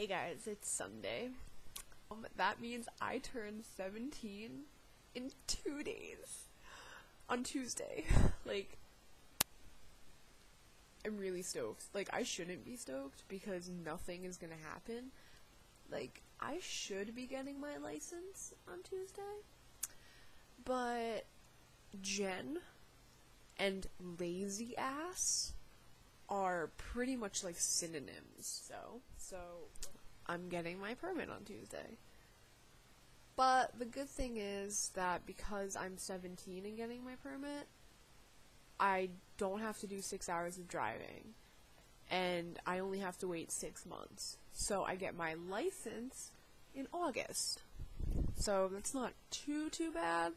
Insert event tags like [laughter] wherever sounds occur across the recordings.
Hey guys, it's Sunday. Um, that means I turn 17 in two days. On Tuesday. [laughs] like, I'm really stoked. Like, I shouldn't be stoked because nothing is gonna happen. Like, I should be getting my license on Tuesday. But Jenn and lazy ass are pretty much like synonyms. So, so I'm getting my permit on Tuesday. But the good thing is that because I'm 17 and getting my permit, I don't have to do six hours of driving. And I only have to wait six months. So I get my license in August. So that's not too, too bad.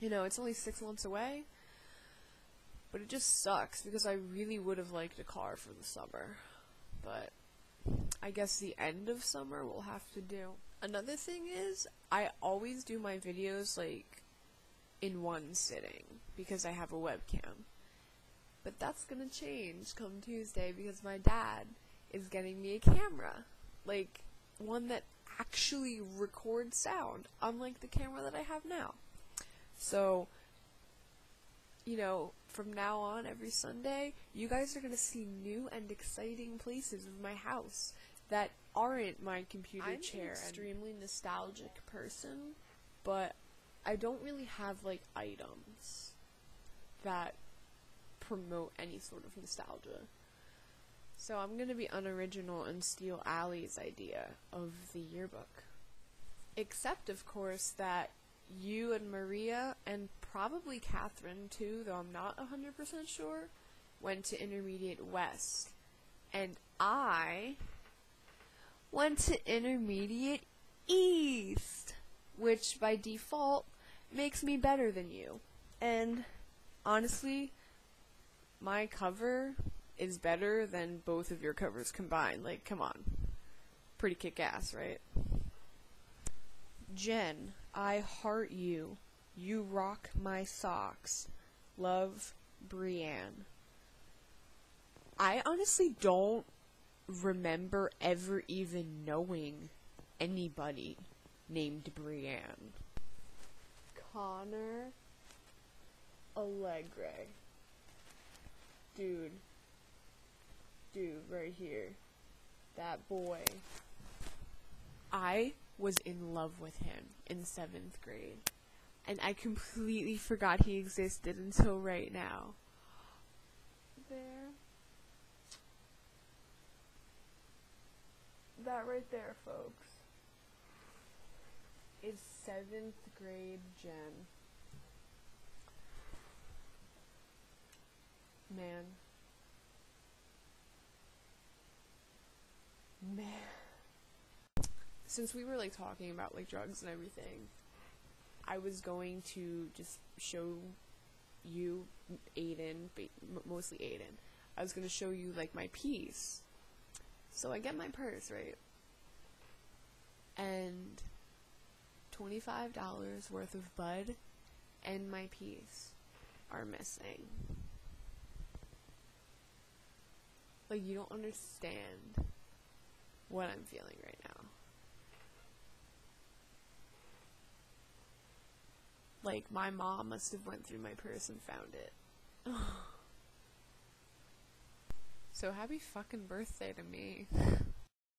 You know, it's only six months away. But it just sucks because I really would have liked a car for the summer. But I guess the end of summer will have to do. Another thing is, I always do my videos like in one sitting because I have a webcam. But that's gonna change come Tuesday because my dad is getting me a camera. Like, one that actually records sound, unlike the camera that I have now. So, you know, from now on, every Sunday, you guys are going to see new and exciting places of my house that aren't my computer chair. I'm an extremely nostalgic person, but I don't really have like items that promote any sort of nostalgia. So I'm going to be unoriginal and steal Allie's idea of the yearbook. Except, of course, that you and Maria, and probably Catherine too, though I'm not 100% sure, went to Intermediate West. And I went to Intermediate East, which by default makes me better than you. And honestly, my cover is better than both of your covers combined. Like, come on. Pretty kick ass, right? Jenn, I heart you. You rock my socks. Love, Brienne. I honestly don't remember ever even knowing anybody named Brienne. Connor Allegre. Dude. Dude, right here. That boy. I was in love with him in seventh grade. And I completely forgot he existed until right now. There. That right there, folks, is seventh grade Jenn. Since we were like talking about like drugs and everything, I was going to just show you Aiden, mostly Aiden. I was going to show you like my piece. So I get my purse, right? And $25 worth of bud and my piece are missing. Like you don't understand what I'm feeling right now. Like my mom must have went through my purse and found it. [sighs] so happy fucking birthday to me. [laughs]